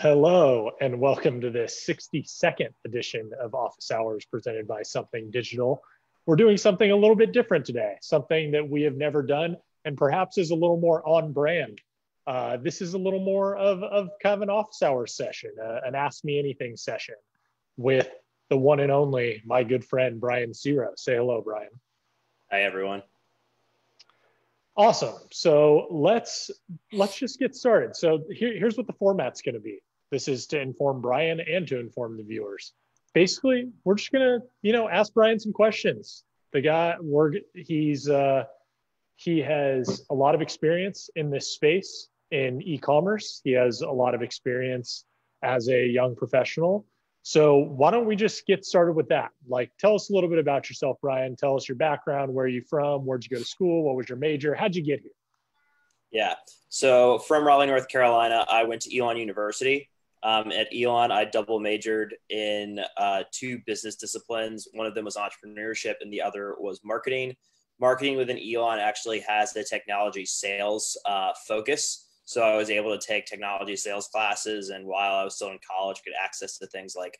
Hello, and welcome to this 62nd edition of Office Hours presented by Something Digital. We're doing something a little bit different today, something that we have never done and perhaps is a little more on brand. Uh, this is a little more of, of kind of an office hours session, uh, an Ask Me Anything session with the one and only my good friend, Brian Serow. Say hello, Brian. Hi, everyone. Awesome. So let's let's just get started. So here, here's what the format's going to be. This is to inform Brian and to inform the viewers. Basically, we're just gonna you know ask Brian some questions. The guy, we're he's uh, he has a lot of experience in this space in e-commerce. He has a lot of experience as a young professional. So why don't we just get started with that? Like, tell us a little bit about yourself, Brian. Tell us your background. Where are you from? Where'd you go to school? What was your major? How'd you get here? Yeah. So from Raleigh, North Carolina, I went to Elon University. Um, at Elon, I double majored in uh, two business disciplines. One of them was entrepreneurship, and the other was marketing. Marketing within Elon actually has the technology sales uh, focus. So I was able to take technology sales classes, and while I was still in college, get access to things like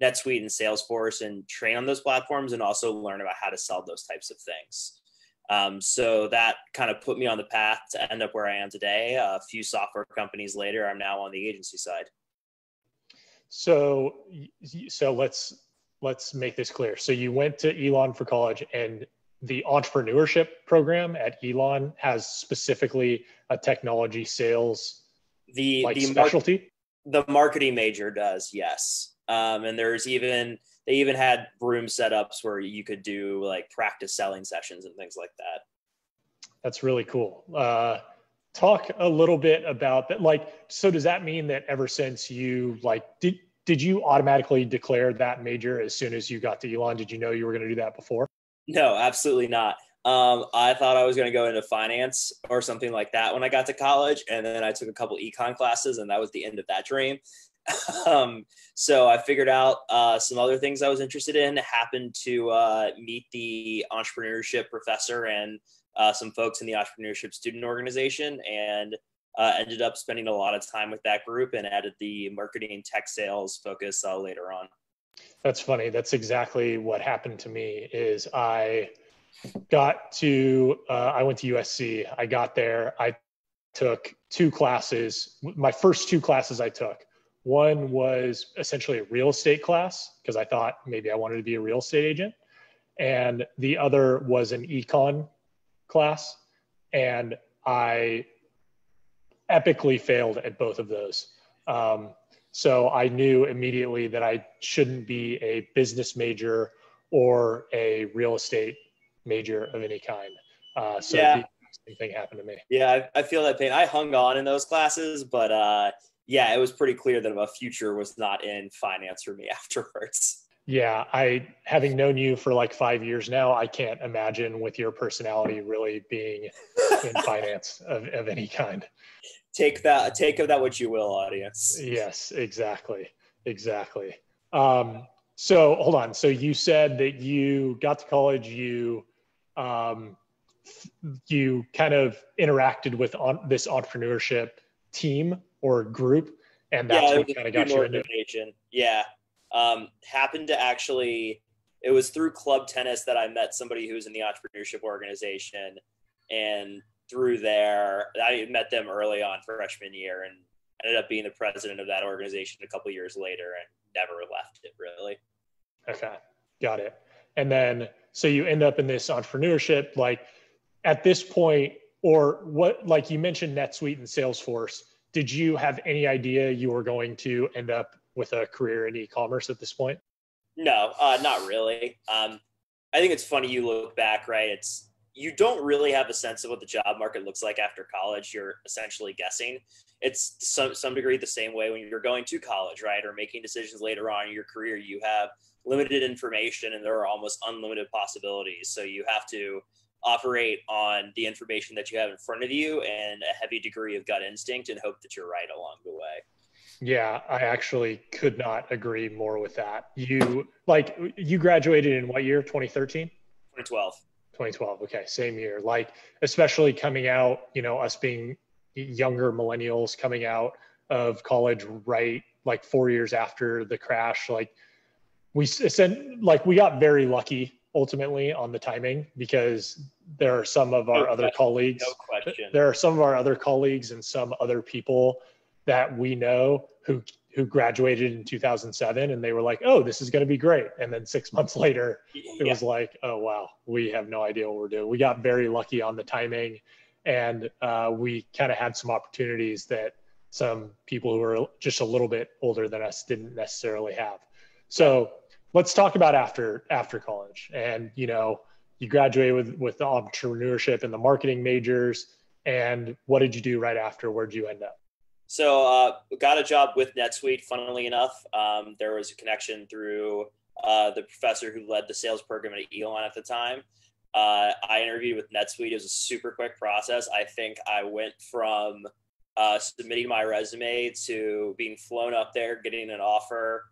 NetSuite and Salesforce, and train on those platforms, and also learn about how to sell those types of things. Um, so that kind of put me on the path to end up where I am today. A few software companies later, I'm now on the agency side. So, so let's let's make this clear. So you went to Elon for college, and the entrepreneurship program at Elon has specifically a technology sales the like the specialty. Mar- the marketing major does, yes. Um, and there's even they even had room setups where you could do like practice selling sessions and things like that. That's really cool. Uh, talk a little bit about that. Like, so does that mean that ever since you like did did you automatically declare that major as soon as you got to Elon? Did you know you were going to do that before? No, absolutely not. Um, I thought I was going to go into finance or something like that when I got to college, and then I took a couple econ classes, and that was the end of that dream. um, so I figured out uh, some other things I was interested in. Happened to uh, meet the entrepreneurship professor and uh, some folks in the entrepreneurship student organization, and uh, ended up spending a lot of time with that group and added the marketing tech sales focus uh, later on. That's funny. That's exactly what happened to me. Is I got to uh, I went to USC. I got there. I took two classes. My first two classes I took. One was essentially a real estate class because I thought maybe I wanted to be a real estate agent, and the other was an econ class, and I epically failed at both of those. Um, so I knew immediately that I shouldn't be a business major or a real estate major of any kind. Uh, so yeah. the same thing happened to me. Yeah, I, I, feel that pain. I hung on in those classes, but uh, yeah, it was pretty clear that a future was not in finance for me afterwards. Yeah, I having known you for like five years now, I can't imagine with your personality really being in finance of, of any kind take that take of that what you will audience. Yes exactly exactly. Um, so hold on. So you said that you got to college you um, you kind of interacted with on this entrepreneurship team or group and that's yeah, what kind of got you into yeah. Um, happened to actually it was through club tennis that i met somebody who was in the entrepreneurship organization and through there. I met them early on freshman year and ended up being the president of that organization a couple years later and never left it really. Okay, got it. And then so you end up in this entrepreneurship like at this point or what like you mentioned NetSuite and Salesforce, did you have any idea you were going to end up with a career in e-commerce at this point? No, uh, not really. Um, I think it's funny you look back, right? It's you don't really have a sense of what the job market looks like after college. You're essentially guessing. It's some some degree the same way when you're going to college, right, or making decisions later on in your career. You have limited information, and there are almost unlimited possibilities. So you have to operate on the information that you have in front of you and a heavy degree of gut instinct, and hope that you're right along the way. Yeah, I actually could not agree more with that. You like you graduated in what year? 2013. 2012. 2012. Okay, same year. Like, especially coming out, you know, us being younger millennials coming out of college right like four years after the crash like we sent, like we got very lucky ultimately on the timing because there are some of our no other question. colleagues no question. there are some of our other colleagues and some other people that we know who who graduated in 2007 and they were like oh this is going to be great. And then six months later it yeah. was like oh wow we have no idea what we're doing. We got very lucky on the timing and uh, we kind of had some opportunities that some people who are just a little bit older than us didn't necessarily have. So let's talk about after after college. And you know you graduated with with the entrepreneurship and the marketing majors and what did you do right after? Where'd you end up so uh, got a job with NetSuite. Funnily enough, um, there was a connection through uh, the professor who led the sales program at Elon at the time. Uh, I interviewed with NetSuite. It was a super quick process. I think I went from uh, submitting my resume to being flown up there, getting an offer,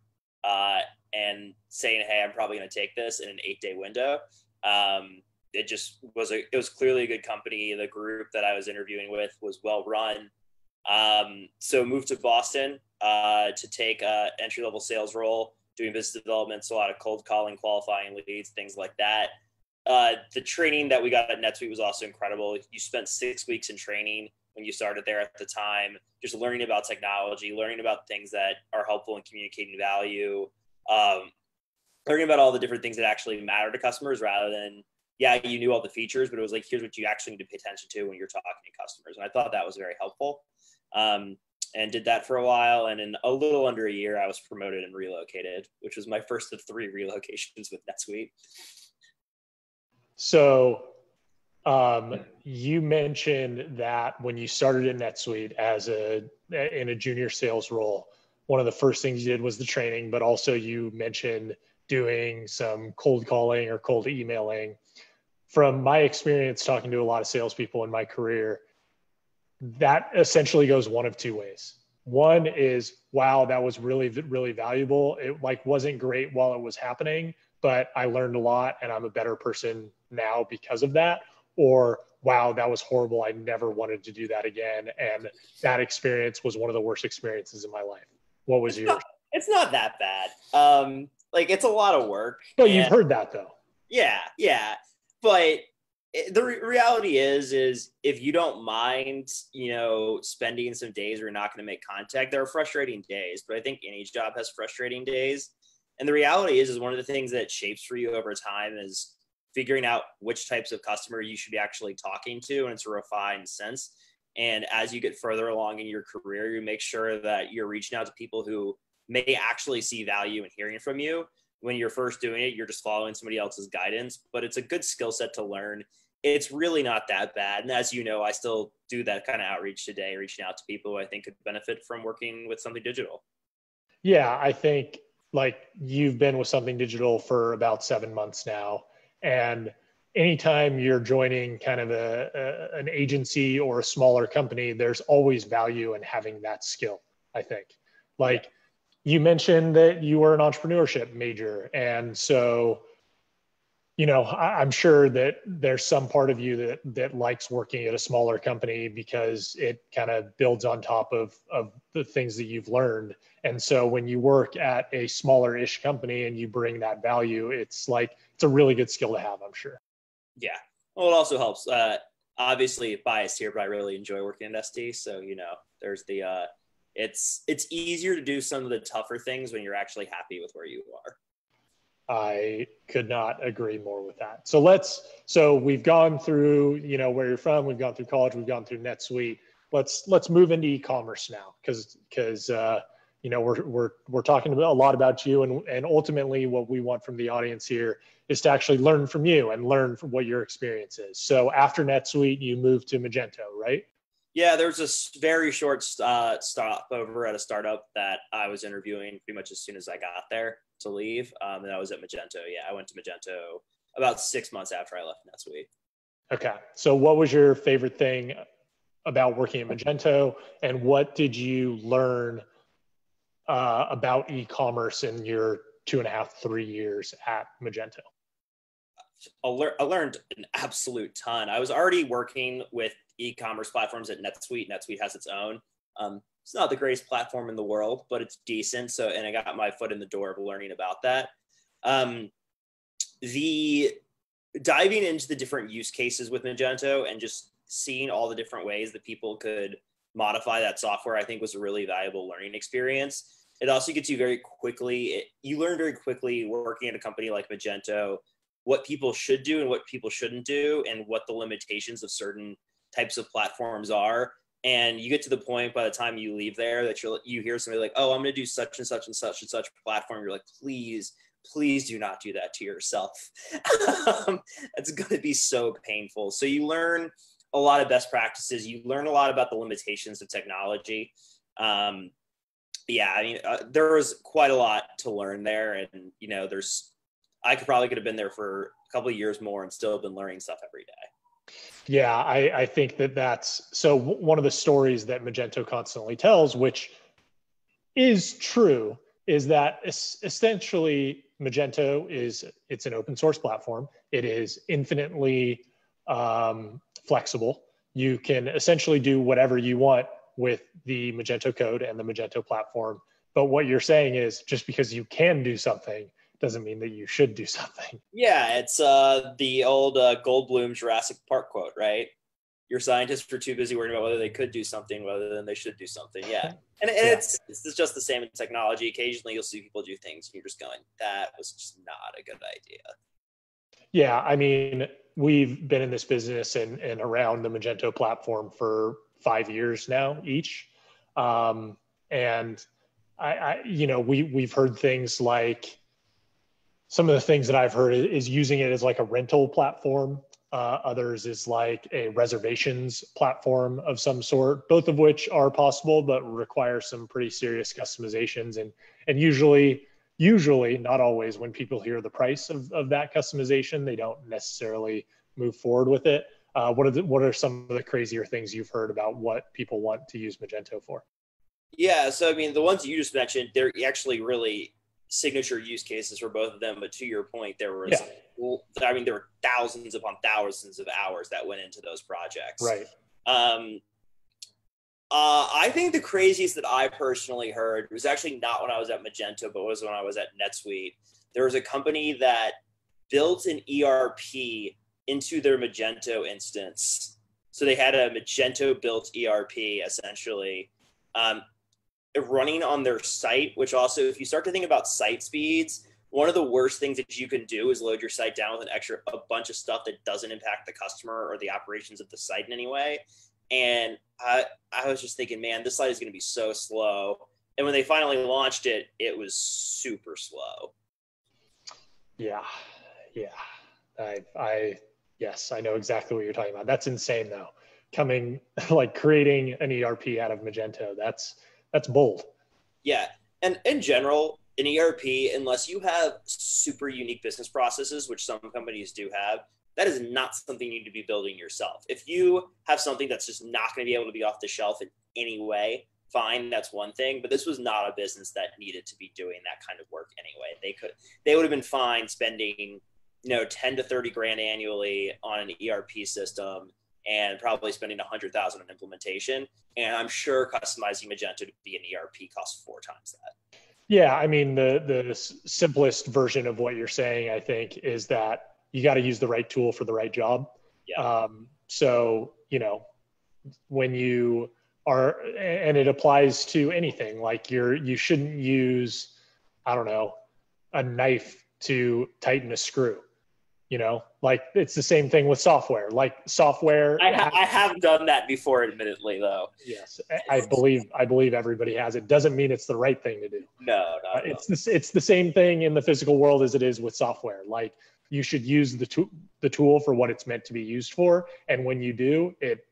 uh, and saying, "Hey, I'm probably going to take this" in an eight day window. Um, it just was a. It was clearly a good company. The group that I was interviewing with was well run. Um, so moved to Boston uh, to take a entry level sales role, doing business development, so a lot of cold calling, qualifying leads, things like that. Uh, the training that we got at NetSuite was also incredible. You spent six weeks in training when you started there at the time, just learning about technology, learning about things that are helpful in communicating value, um, learning about all the different things that actually matter to customers rather than yeah, you knew all the features, but it was like, here's what you actually need to pay attention to when you're talking to customers. And I thought that was very helpful um, and did that for a while. And in a little under a year, I was promoted and relocated, which was my first of three relocations with NetSuite. So um, you mentioned that when you started in NetSuite as a in a junior sales role, one of the first things you did was the training, but also you mentioned doing some cold calling or cold emailing. From my experience talking to a lot of salespeople in my career, that essentially goes one of two ways. One is, wow, that was really, really valuable. It like wasn't great while it was happening, but I learned a lot and I'm a better person now because of that. Or, wow, that was horrible. I never wanted to do that again. And that experience was one of the worst experiences in my life. What was it's yours? Not, it's not that bad. Um, like it's a lot of work. But you've heard that though. Yeah, yeah. But the re- reality is is if you don't mind you know spending some days where you're not going to make contact there are frustrating days but i think any job has frustrating days. And the reality is is one of the things that shapes for you over time is figuring out which types of customer you should be actually talking to and it's a refined sense. And as you get further along in your career you make sure that you're reaching out to people who may actually see value in hearing from you when you're first doing it, you're just following somebody else's guidance, but it's a good skill set to learn. It's really not that bad. And as you know, I still do that kind of outreach today, reaching out to people who I think could benefit from working with something digital. Yeah, I think like you've been with something digital for about seven months now. And anytime you're joining kind of a, a an agency or a smaller company, there's always value in having that skill, I think. Like, you mentioned that you were an entrepreneurship major. And so you know I, am sure that there's some part of you that that likes working at a smaller company because it kind of builds on top of of the things that you've learned. And so when you work at a smaller ish company and you bring that value it's like it's a really good skill to have i'm sure. Yeah. Well it also helps uh obviously biased here but i really enjoy working at SD so you know there's the uh it's it's easier to do some of the tougher things when you're actually happy with where you are. I could not agree more with that. So let's so we've gone through, you know, where you're from, we've gone through college, we've gone through NetSuite. Let's let's move into e-commerce now because because uh, you know we're we're we're talking a lot about you and and ultimately what we want from the audience here is to actually learn from you and learn from what your experience is. So after NetSuite, you moved to Magento, right? Yeah, there was a very short uh, stop over at a startup that I was interviewing pretty much as soon as I got there to leave. Um, and I was at Magento. Yeah, I went to Magento about six months after I left NetSuite. Okay. So, what was your favorite thing about working at Magento, and what did you learn uh, about e-commerce in your two and a half, three years at Magento? I learned an absolute ton. I was already working with e-commerce platforms at NetSuite. NetSuite has its own. Um, it's not the greatest platform in the world, but it's decent. So, and I got my foot in the door of learning about that. Um, the diving into the different use cases with Magento and just seeing all the different ways that people could modify that software, I think was a really valuable learning experience. It also gets you very quickly, it, you learn very quickly working at a company like Magento what people should do and what people shouldn't do and what the limitations of certain types of platforms are. And you get to the point by the time you leave there that you you hear somebody like oh i'm going to do such and such and such and such platform. You're like please please do not do that to yourself. It's going to be so painful. So you learn a lot of best practices. You learn a lot about the limitations of technology. Um, yeah i mean uh, there was quite a lot to learn there. And you know there's i could probably could have been there for a couple years more and still been learning stuff every day yeah i, I think that that's so one of the stories that magento constantly tells which is true is that essentially Magento is it's an open source platform. It is infinitely um, flexible. You can essentially do whatever you want with the Magento code and the Magento platform. But what you're saying is just because you can do something doesn't mean that you should do something. Yeah, it's uh, the old uh, Goldblum Jurassic Park quote, right? your scientists are too busy worrying about whether they could do something rather than they should do something. Yeah. And, and yeah. It's, it's just the same in technology. Occasionally you'll see people do things and you're just going, that was just not a good idea. Yeah. I mean, we've been in this business and, and around the Magento platform for five years now each. Um, and I, I, you know, we, we've heard things like, some of the things that I've heard is using it as like a rental platform uh, others is like a reservations platform of some sort, both of which are possible, but require some pretty serious customizations. And, and usually, usually, not always, when people hear the price of, of that customization, they don't necessarily move forward with it. Uh, what, are the, what are some of the crazier things you've heard about what people want to use Magento for? Yeah, so I mean, the ones you just mentioned, they're actually really signature use cases for both of them. But to your point, there was, yeah. I mean, there were thousands upon thousands of hours that went into those projects. Right. Um, uh, I think the craziest that I personally heard was actually not when I was at Magento, but was when I was at NetSuite. There was a company that built an ERP into their Magento instance. So they had a Magento built ERP essentially. Um, running on their site, which also, if you start to think about site speeds, one of the worst things that you can do is load your site down with an extra a bunch of stuff that doesn't impact the customer or the operations of the site in any way. And I, I was just thinking, man, this site is going to be so slow. And when they finally launched it, it was super slow. Yeah, yeah. I, I, yes, I know exactly what you're talking about. That's insane, though. Coming, like creating an ERP out of Magento. That's that's bold. Yeah. And in general, an ERP, unless you have super unique business processes, which some companies do have, that is not something you need to be building yourself. If you have something that's just not going to be able to be off the shelf in any way, fine, that's one thing. But this was not a business that needed to be doing that kind of work anyway. They could, they would have been fine spending, you know, 10 to 30 grand annually on an ERP system and probably spending a hundred thousand on implementation. And I'm sure customizing Magento to be an ERP costs four times that. Yeah, I mean the the simplest version of what you're saying, I think, is that you got to use the right tool for the right job. Yeah. Um, so you know, when you are, and it applies to anything. Like you're, you shouldn't use, I don't know, a knife to tighten a screw you know like it's the same thing with software. Like software I, ha- I have done that before admittedly though. Yes i believe i believe everybody has it. Doesn't mean it's the right thing to do. No, no, uh, it's the, it's the same thing in the physical world as it is with software. Like you should use the, to- the tool for what it's meant to be used for and when you do it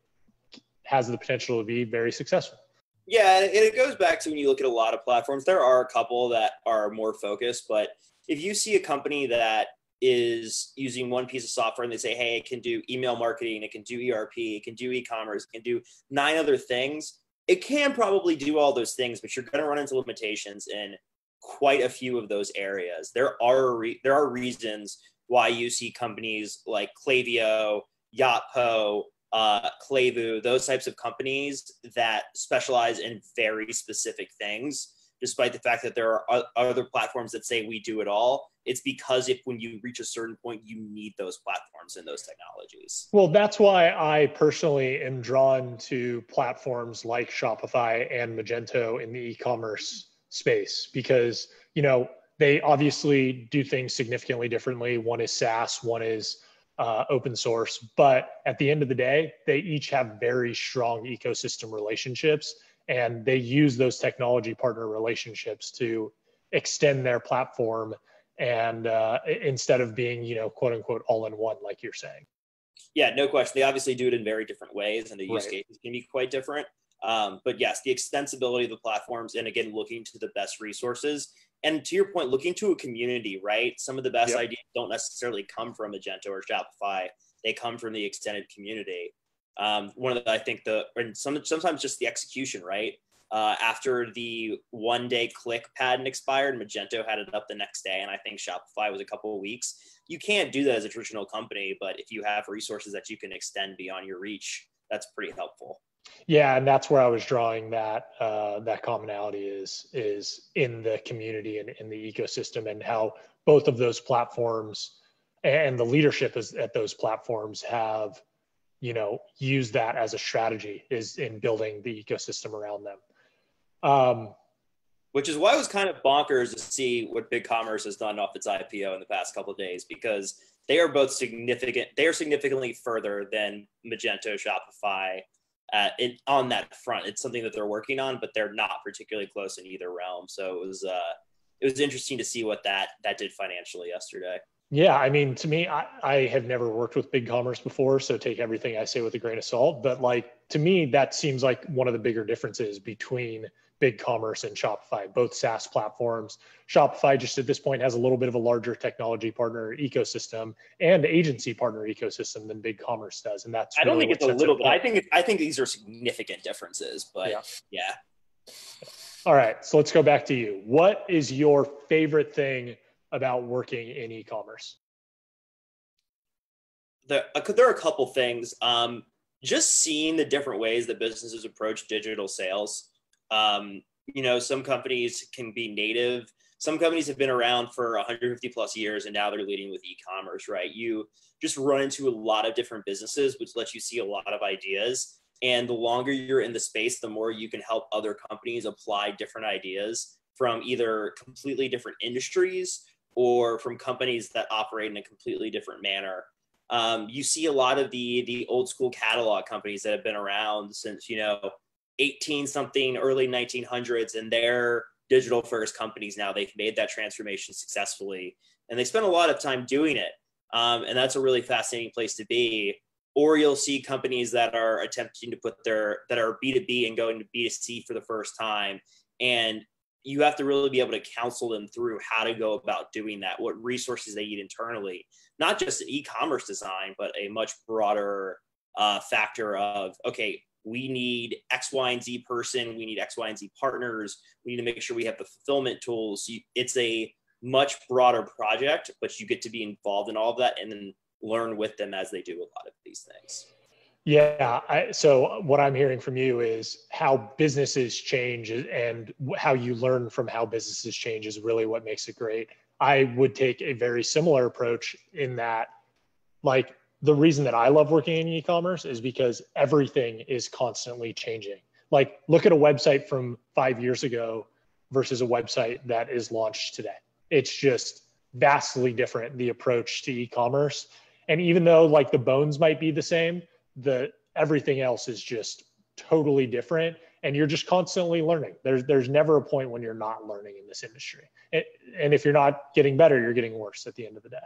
has the potential to be very successful. Yeah and it goes back to when you look at a lot of platforms there are a couple that are more focused but if you see a company that is using one piece of software and they say, hey, it can do email marketing, it can do ERP, it can do e-commerce, it can do nine other things. It can probably do all those things, but you're going to run into limitations in quite a few of those areas. There are re- there are reasons why you see companies like Klaviyo, Yotpo, uh, Klevu, those types of companies that specialize in very specific things, despite the fact that there are other platforms that say we do it all. It's because if when you reach a certain point, you need those platforms and those technologies. Well, that's why I personally am drawn to platforms like Shopify and Magento in the e-commerce space because, you know, they obviously do things significantly differently. One is SaaS, one is uh, open source. But at the end of the day, they each have very strong ecosystem relationships and they use those technology partner relationships to extend their platform and uh, instead of being, you know, quote unquote, all in one, like you're saying. Yeah, no question. They obviously do it in very different ways and the use right. cases can be quite different. Um, but yes, the extensibility of the platforms and again, looking to the best resources and to your point, looking to a community, right? Some of the best yep. ideas don't necessarily come from Magento or Shopify; they come from the extended community. Um, one of the, I think the, and some sometimes just the execution, right? Uh, after the one day click patent expired, Magento had it up the next day, and I think Shopify was a couple of weeks. You can't do that as a traditional company, but if you have resources that you can extend beyond your reach, that's pretty helpful. Yeah, and that's where I was drawing that uh, that commonality is is in the community and in the ecosystem, and how both of those platforms and the leadership is at those platforms have, you know, use that as a strategy is in building the ecosystem around them. Um, Which is why it was kind of bonkers to see what BigCommerce has done off its IPO in the past couple of days because they are both significant. They are significantly further than Magento, Shopify, uh, in, on that front. It's something that they're working on, but they're not particularly close in either realm. So it was uh, it was interesting to see what that that did financially yesterday. Yeah, I mean, to me, I, I have never worked with BigCommerce before, so take everything I say with a grain of salt. But like to me, that seems like one of the bigger differences between BigCommerce and Shopify, both SaaS platforms. Shopify just at this point has a little bit of a larger technology partner ecosystem and agency partner ecosystem than big commerce does, and that's. I don't really think it's a little bit. I think I think these are significant differences, but yeah. yeah. All right, so let's go back to you. What is your favorite thing about working in e-commerce? There, uh, there are a couple things. Um, just seeing the different ways that businesses approach digital sales um, you know, some companies can be native. Some companies have been around for 150 plus years and now they're leading with e-commerce, right? You just run into a lot of different businesses, which lets you see a lot of ideas. And the longer you're in the space, the more you can help other companies apply different ideas from either completely different industries or from companies that operate in a completely different manner. Um, you see a lot of the the old school catalog companies that have been around since you know 18 something early 1900s and they're digital first companies now. They've made that transformation successfully and they spend a lot of time doing it. Um, and that's a really fascinating place to be. Or you'll see companies that are attempting to put their that are b2b and going to b2c for the first time and you have to really be able to counsel them through how to go about doing that what resources they need internally not just e-commerce design but a much broader uh, factor of okay we need X, Y, and Z person. We need X, Y, and Z partners. We need to make sure we have the fulfillment tools. It's a much broader project, but you get to be involved in all of that and then learn with them as they do a lot of these things. Yeah. I, so what I'm hearing from you is how businesses change and how you learn from how businesses change is really what makes it great. I would take a very similar approach in that, like, the reason that I love working in e-commerce is because everything is constantly changing. Like look at a website from 5 years ago versus a website that is launched today. It's just vastly different the approach to e-commerce. And even though like the bones might be the same, the everything else is just totally different and you're just constantly learning. There's there's never a point when you're not learning in this industry. And, and if you're not getting better, you're getting worse at the end of the day.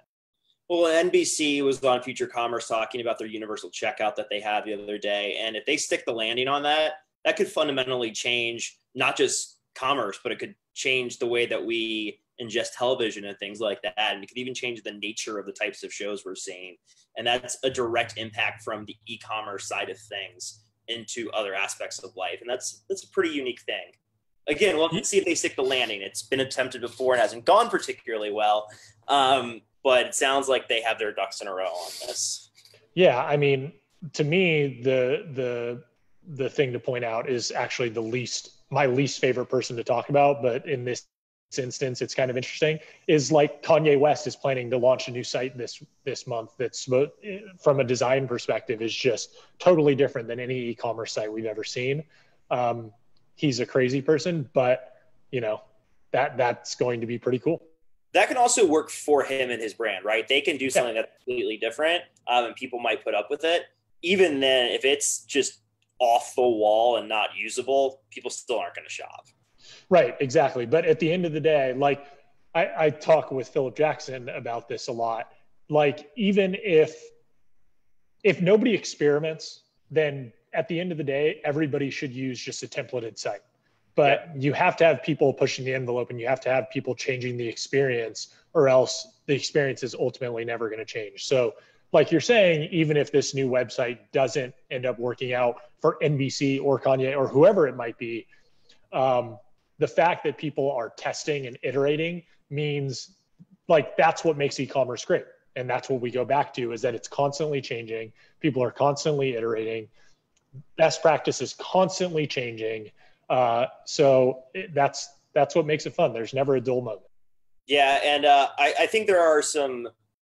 Well, NBC was on Future Commerce talking about their universal checkout that they had the other day. And if they stick the landing on that, that could fundamentally change not just commerce, but it could change the way that we ingest television and things like that. And it could even change the nature of the types of shows we're seeing. And that's a direct impact from the e-commerce side of things into other aspects of life. And that's that's a pretty unique thing. Again, we'll see if they stick the landing. It's been attempted before and hasn't gone particularly well. Um, but it sounds like they have their ducks in a row on this. Yeah, I mean, to me, the the the thing to point out is actually the least my least favorite person to talk about, but in this instance, it's kind of interesting. Is like Kanye West is planning to launch a new site this this month. That's from a design perspective is just totally different than any e-commerce site we've ever seen. Um, he's a crazy person, but you know that that's going to be pretty cool. That can also work for him and his brand, right? They can do something yeah. that's completely different, um, and people might put up with it. Even then, if it's just off the wall and not usable, people still aren't going to shop. Right, exactly. But at the end of the day, like I, I talk with Philip Jackson about this a lot. Like even if if nobody experiments, then at the end of the day, everybody should use just a templated site. But yeah. you have to have people pushing the envelope and you have to have people changing the experience, or else the experience is ultimately never going to change. So, like you're saying, even if this new website doesn't end up working out for NBC or Kanye or whoever it might be, um, the fact that people are testing and iterating means like that's what makes e-commerce great. And that's what we go back to is that it's constantly changing. People are constantly iterating. Best practice is constantly changing. Uh, so it, that's that's what makes it fun. There's never a dull moment. Yeah and uh, I, I think there are some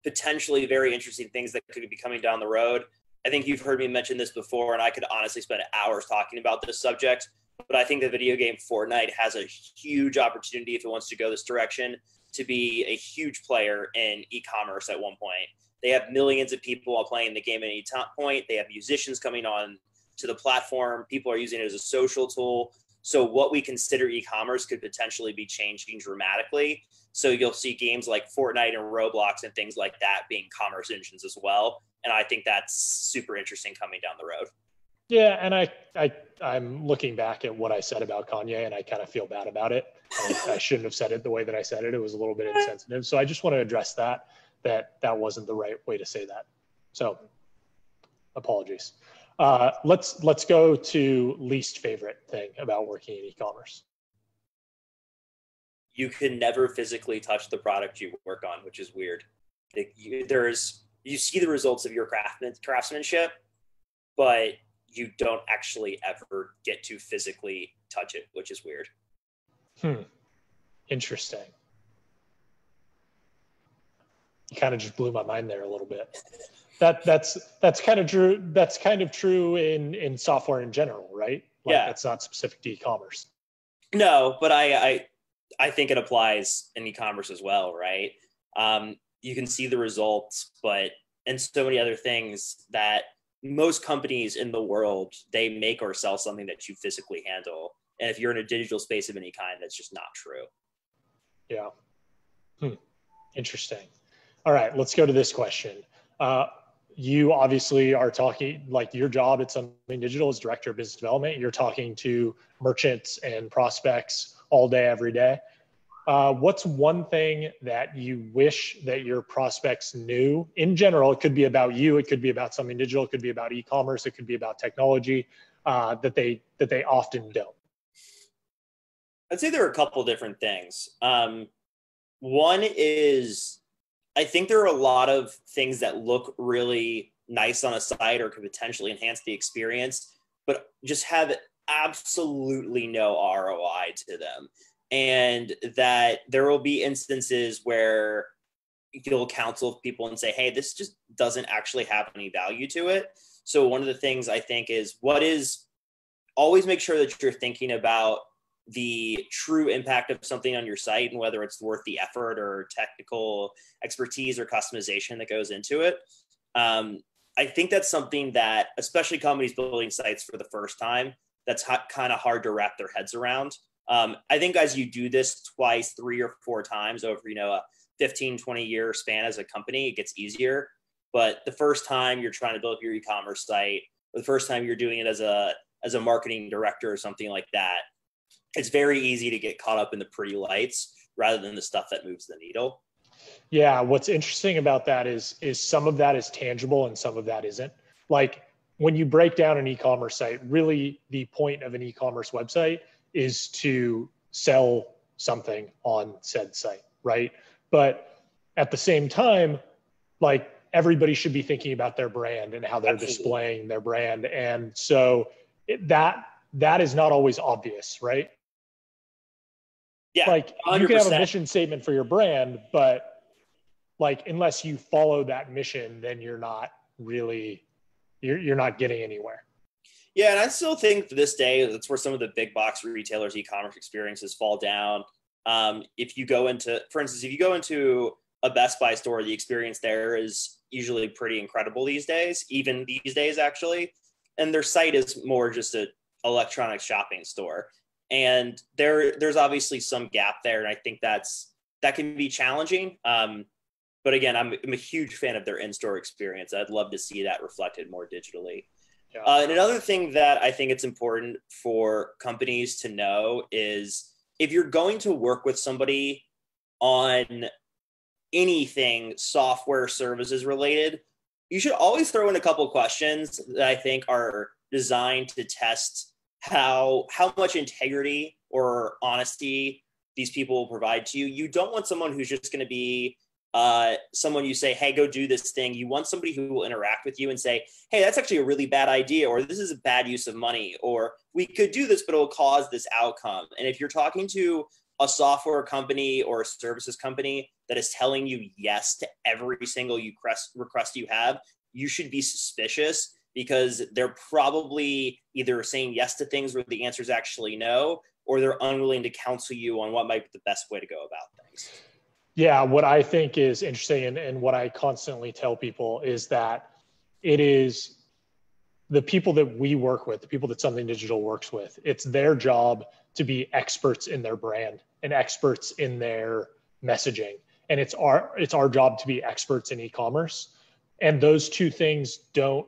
potentially very interesting things that could be coming down the road i think you've heard me mention this before and i could honestly spend hours talking about this subject but I think the video game Fortnite has a huge opportunity if it wants to go this direction to be a huge player in e-commerce at one point. They have millions of people playing the game at any point. They have musicians coming on to the platform. People are using it as a social tool. So what we consider e-commerce could potentially be changing dramatically. So you'll see games like Fortnite and Roblox and things like that being commerce engines as well. And I think that's super interesting coming down the road. Yeah, and I, I, I'm looking back at what I said about Kanye, and I kind of feel bad about it. I, I shouldn't have said it the way that I said it. It was a little bit insensitive. So I just want to address that. That that wasn't the right way to say that. So, apologies. Uh, let's let's go to least favorite thing about working in e-commerce. You can never physically touch the product you work on, which is weird. It, you, there's you see the results of your craftsman, craftsmanship, but you don't actually ever get to physically touch it, which is weird. Hmm. Interesting. You kind of just blew my mind there a little bit. That that's that's kind of true. That's kind of true in in software in general, right? Like yeah, it's not specific to e-commerce. No, but I I I think it applies in e-commerce as well, right? Um, you can see the results, but and so many other things that most companies in the world they make or sell something that you physically handle. And if you're in a digital space of any kind that's just not true. Yeah. Hmm. interesting. All right let's go to this question. Uh, you obviously are talking like your job at something digital is director of business development. You're talking to merchants and prospects all day every day uh, what's one thing that you wish that your prospects knew in general? It could be about you, it could be about something digital, it could be about e-commerce, it could be about technology uh, that they that they often don't. I'd say there are a couple different things. Um, one is I think there are a lot of things that look really nice on a site or could potentially enhance the experience, but just have absolutely no ROI to them and that there will be instances where you'll counsel people and say, hey, this just doesn't actually have any value to it. So, one of the things I think is what is always make sure that you're thinking about the true impact of something on your site and whether it's worth the effort or technical expertise or customization that goes into it. Um, I think that's something that, especially companies building sites for the first time, that's ha- kind of hard to wrap their heads around. Um, I think as you do this twice, three or four times over, you know, a 15, 20 year span as a company, it gets easier. But the first time you're trying to build your e-commerce site, or the first time you're doing it as a as a marketing director or something like that, it's very easy to get caught up in the pretty lights rather than the stuff that moves the needle. Yeah, what's interesting about that is is some of that is tangible and some of that isn't. Like when you break down an e-commerce site, really the point of an e-commerce website is to sell something on said site, right? But at the same time, like everybody should be thinking about their brand and how they're Absolutely. displaying their brand. And so it, that that is not always obvious, right? Yeah, like 100%. you can have a mission statement for your brand, but like unless you follow that mission, then you're not really you're you're not getting anywhere. Yeah, and I still think to this day that's where some of the big box retailers' e-commerce experiences fall down. Um, if you go into, for instance, if you go into a Best Buy store, the experience there is usually pretty incredible these days, even these days actually. And their site is more just a electronics shopping store. And there there's obviously some gap there. And I think that's that can be challenging. Um, but again, I'm, I'm a huge fan of their in-store experience. I'd love to see that reflected more digitally. Yeah. Uh, and another thing that I think it's important for companies to know is if you're going to work with somebody on anything software services related, you should always throw in a couple questions that I think are designed to test how how much integrity or honesty these people will provide to you. You don't want someone who's just going to be uh, someone you say, hey, go do this thing. You want somebody who will interact with you and say, hey, that's actually a really bad idea, or this is a bad use of money, or we could do this, but it will cause this outcome. And if you're talking to a software company or a services company that is telling you yes to every single request, request you have, you should be suspicious because they're probably either saying yes to things where the answer is actually no, or they're unwilling to counsel you on what might be the best way to go about things. Yeah, what I think is interesting and, and what I constantly tell people is that it is the people that we work with, the people that Something Digital works with, it's their job to be experts in their brand and experts in their messaging. And it's our it's our job to be experts in e-commerce. And those two things don't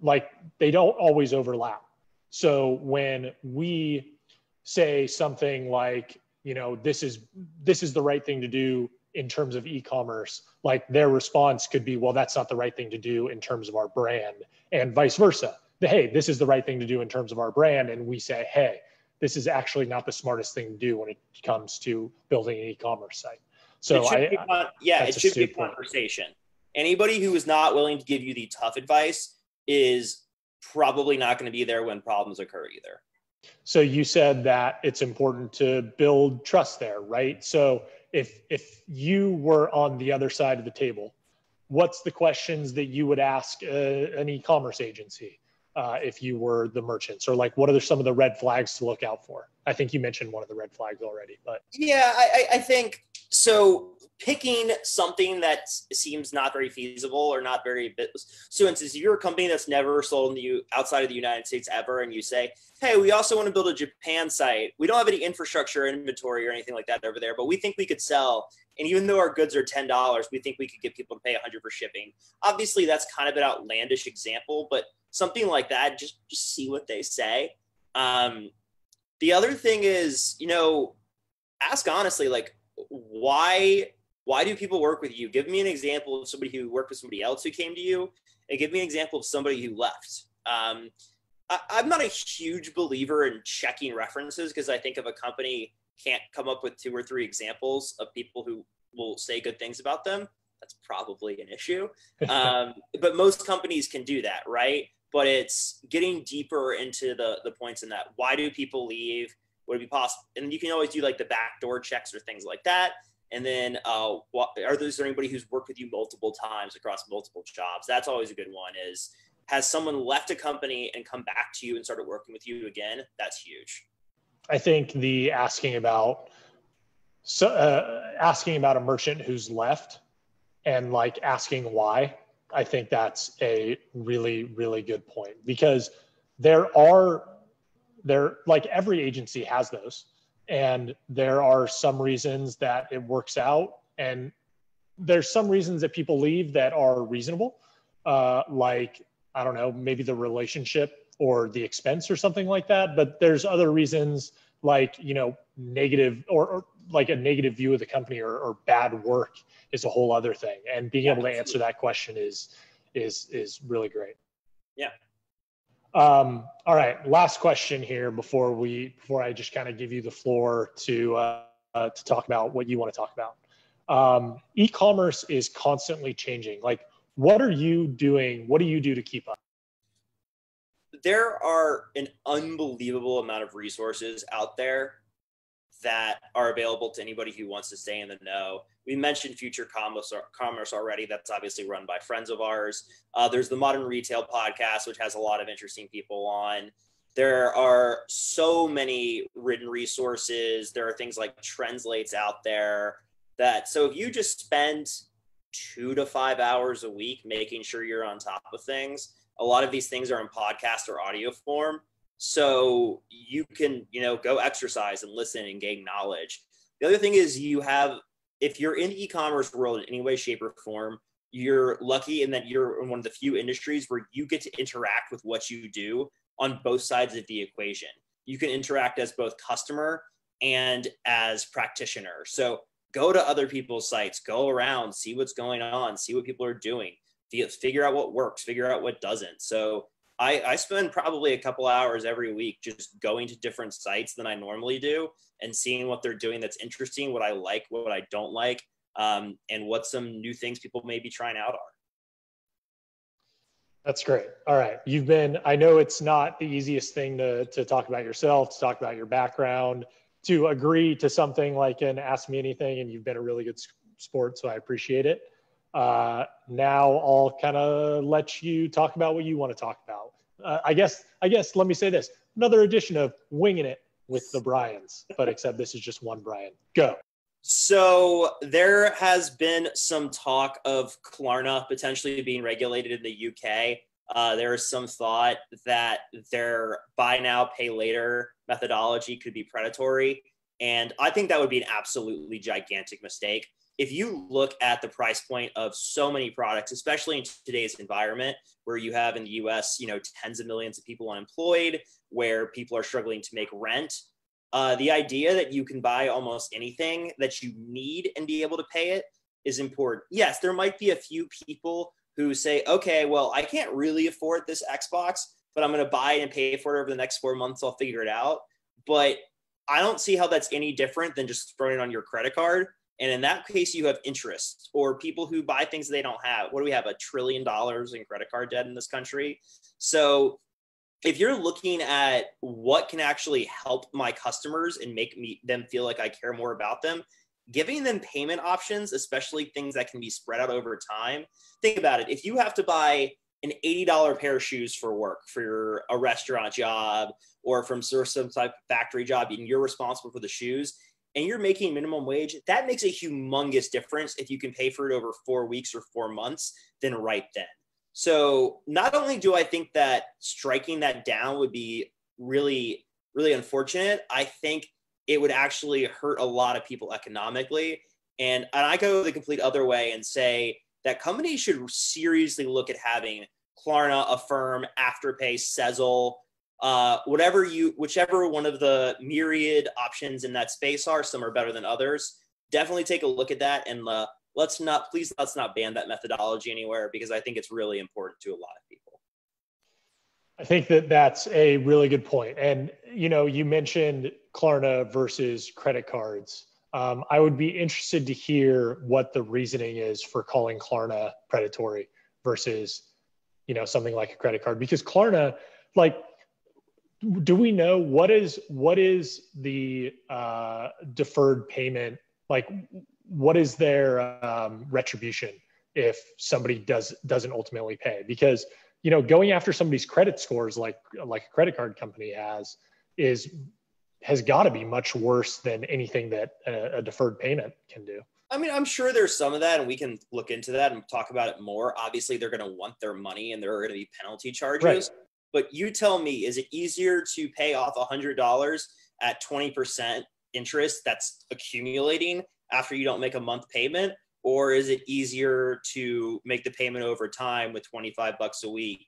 like they don't always overlap. So when we say something like you know this is this is the right thing to do in terms of e-commerce. Like their response could be well that's not the right thing to do in terms of our brand and vice versa. The, hey this is the right thing to do in terms of our brand and we say hey this is actually not the smartest thing to do when it comes to building an e-commerce site. So I, I, yeah it should be a conversation point. anybody who is not willing to give you the tough advice is probably not going to be there when problems occur either so you said that it's important to build trust there, right? So if if you were on the other side of the table, what's the questions that you would ask uh, an e-commerce agency uh, if you were the merchants, or like what are some of the red flags to look out for? I think you mentioned one of the red flags already, but yeah, I, I think so picking something that seems not very feasible or not very so instance you're a company that's never sold in the outside of the united states ever and you say hey we also want to build a japan site. We don't have any infrastructure inventory or anything like that over there but we think we could sell and even though our goods are $10 we think we could get people to pay 100 for shipping. Obviously that's kind of an outlandish example but something like that just just see what they say. Um, the other thing is you know ask honestly like why why do people work with you? Give me an example of somebody who worked with somebody else who came to you, and give me an example of somebody who left. Um, I, am not a huge believer in checking references because I think if a company can't come up with two or three examples of people who will say good things about them, that's probably an issue. Um, but most companies can do that, right? But it's getting deeper into the the points in that. Why do people leave? Would it be possible? And you can always do like the backdoor checks or things like that. And then, uh, what, are there, is there anybody who's worked with you multiple times across multiple jobs? That's always a good one. Is has someone left a company and come back to you and started working with you again? That's huge. I think the asking about so uh, asking about a merchant who's left and like asking why i think that's a really really good point because there are there like every agency has those. And there are some reasons that it works out. And there's some reasons that people leave that are reasonable. Uh, like i don't know maybe the relationship or the expense or something like that. But there's other reasons like you know negative or, or like a negative view of the company or, or, bad work is a whole other thing. And being able to answer that question is is is really great. Yeah um, all right, last question here before we before I just kind of give you the floor to uh, uh, to talk about what you want to talk about. Um, e-commerce is constantly changing. Like, what are you doing? What do you do to keep up? There are an unbelievable amount of resources out there that are available to anybody who wants to stay in the know. We mentioned Future Commerce, Commerce already. That's obviously run by friends of ours. Uh, there's the Modern Retail podcast, which has a lot of interesting people on. There are so many written resources. There are things like Translates out there that, so if you just spend two to five hours a week making sure you're on top of things, a lot of these things are in podcast or audio form so you can you know go exercise and listen and gain knowledge. The other thing is you have if you're in the e-commerce world in any way shape or form you're lucky in that you're in one of the few industries where you get to interact with what you do on both sides of the equation. You can interact as both customer and as practitioner. So go to other people's sites go around see what's going on see what people are doing figure out what works figure out what doesn't. So I, I spend probably a couple hours every week just going to different sites than I normally do and seeing what they're doing that's interesting, what I like, what I don't like, um, and what some new things people may be trying out are. That's great. All right. You've been, I know it's not the easiest thing to, to talk about yourself, to talk about your background, to agree to something like an ask me anything, and you've been a really good sport. So I appreciate it. Uh, now I'll kind of let you talk about what you want to talk about. Uh, I guess, I guess, let me say this another edition of Winging It with the Bryans, but except this is just one Brian. Go. So there has been some talk of Klarna potentially being regulated in the UK. Uh, there is some thought that their buy now, pay later methodology could be predatory. And I think that would be an absolutely gigantic mistake if you look at the price point of so many products, especially in today's environment where you have in the US, you know, tens of millions of people unemployed, where people are struggling to make rent, uh, the idea that you can buy almost anything that you need and be able to pay it is important. Yes, there might be a few people who say, okay, well, I can't really afford this Xbox, but I'm going to buy it and pay for it over the next four months. I'll figure it out. But I don't see how that's any different than just throwing it on your credit card and in that case, you have interest or people who buy things they don't have. What do we have? A trillion dollars in credit card debt in this country. So if you're looking at what can actually help my customers and make me them feel like I care more about them, giving them payment options, especially things that can be spread out over time. Think about it. If you have to buy an $80 pair of shoes for work for your, a restaurant job or from some type of factory job and you're responsible for the shoes and you're making minimum wage, that makes a humongous difference if you can pay for it over four weeks or four months than right then. So not only do I think that striking that down would be really, really unfortunate, I think it would actually hurt a lot of people economically. And, and I go the complete other way and say that companies should seriously look at having Klarna, Affirm, Afterpay, Sezzle, uh, whatever you, whichever one of the myriad options in that space are, some are better than others. Definitely take a look at that and uh, let's not, please, let's not ban that methodology anywhere because I think it's really important to a lot of people. I think that that's a really good point. And you know, you mentioned Klarna versus credit cards. Um, I would be interested to hear what the reasoning is for calling Klarna predatory versus, you know, something like a credit card because Klarna, like do we know what is what is the uh, deferred payment? Like what is their um, retribution if somebody does doesn't ultimately pay? Because you know going after somebody's credit scores like like a credit card company has is has got to be much worse than anything that a, a, deferred payment can do. I mean i'm sure there's some of that and we can look into that and talk about it more. Obviously they're going to want their money and there are going to be penalty charges. Right. But you tell me, is it easier to pay off $100 at 20% interest that's accumulating after you don't make a month payment? Or is it easier to make the payment over time with 25 bucks a week?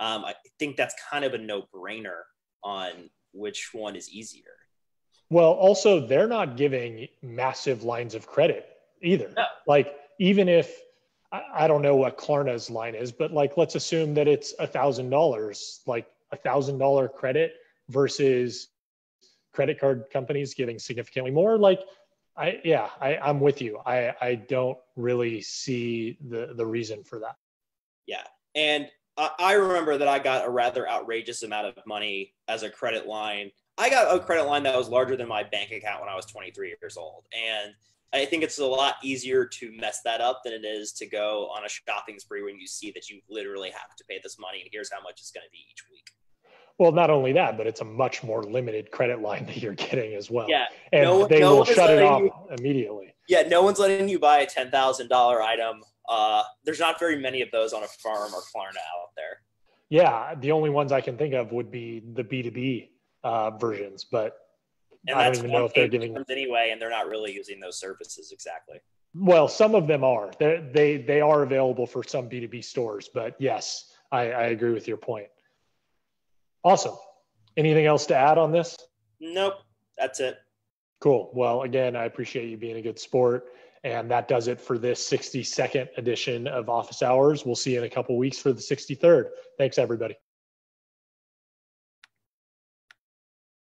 Um, I think that's kind of a no brainer on which one is easier. Well, also, they're not giving massive lines of credit either. No. Like, even if I, don't know what Klarna's line is, but like let's assume that it's a thousand dollars, like a thousand dollar credit versus credit card companies giving significantly more. Like I yeah, I, I'm with you. I, I don't really see the the reason for that. Yeah. And I remember that I got a rather outrageous amount of money as a credit line. I got a credit line that was larger than my bank account when I was 23 years old. And I think it's a lot easier to mess that up than it is to go on a shopping spree when you see that you literally have to pay this money and here's how much it's going to be each week. Well, not only that, but it's a much more limited credit line that you're getting as well. Yeah, and no, they no will shut it off you, immediately. Yeah, no one's letting you buy a ten thousand dollar item. Uh, there's not very many of those on Affirm or Klarna out there. Yeah, the only ones I can think of would be the B two B uh, versions, but and I don't even know if they're giving anyway, and they're not really using those services exactly. Well, some of them are. They they they are available for some B two B stores, but yes, I, I agree with your point. Awesome. Anything else to add on this? Nope, that's it. Cool. Well, again, I appreciate you being a good sport. And that does it for this 62nd edition of Office Hours. We'll see you in a couple weeks for the 63rd. Thanks, everybody.